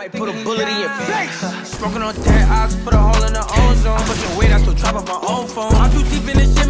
might put a bullet in your face. Smoking on dead ox, put a hole in the ozone. Pushing weight, I still drop off my own phone. I'm too deep in this shit,